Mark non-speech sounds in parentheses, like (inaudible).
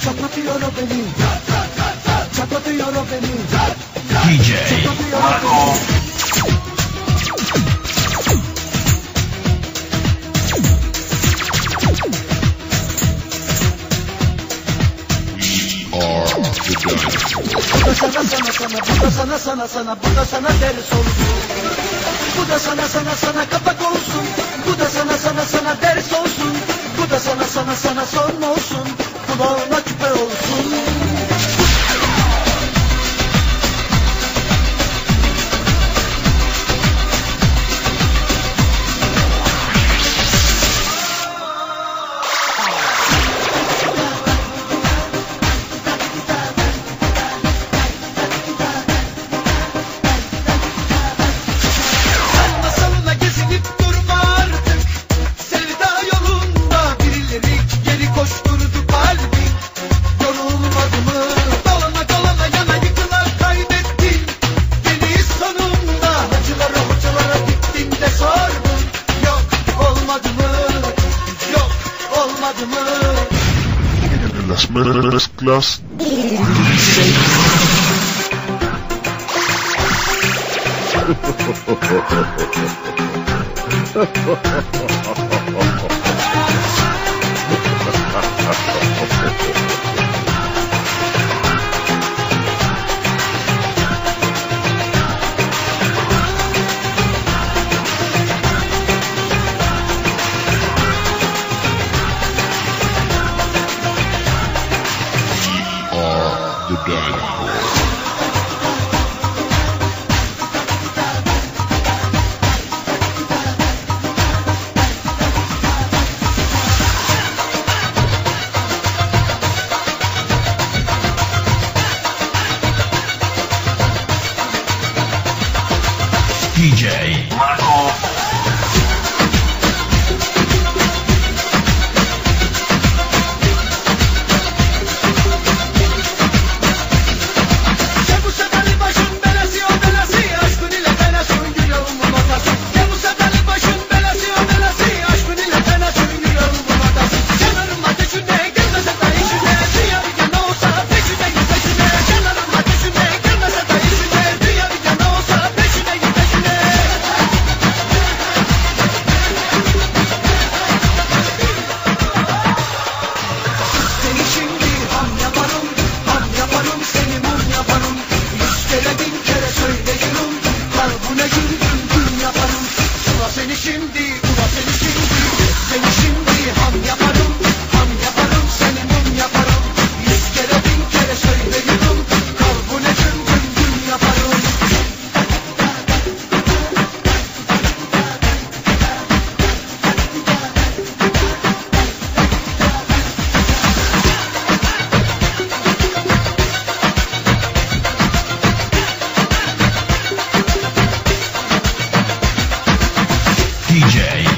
Çatlatıyor o beni. Çatlatıyor o beni. DJ Marco. Bu da sana sana sana, bu da sana sana sana, bu da sana deli solusu. Bu da sana sana sana, best class music. (laughs) Wow. şimdi DJ.